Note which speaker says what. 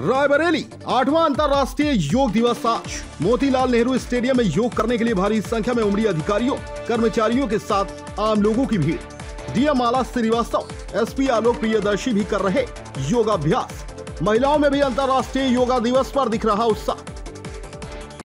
Speaker 1: रायबरेली, आठवां अंतर्राष्ट्रीय योग दिवस आज। मोतीलाल नेहरू स्टेडियम में योग करने के लिए भारी संख्या में उमड़ी अधिकारियों, कर्मचारियों के साथ आम लोगों की भीड़। डीएम माला श्रीवास्तव, एसपी आलोक प्रियदर्शी भी कर रहे योगाभ्यास। महिलाओं में भी अंतर्राष्ट्रीय योगा दिवस पर दिख रहा उत्साह।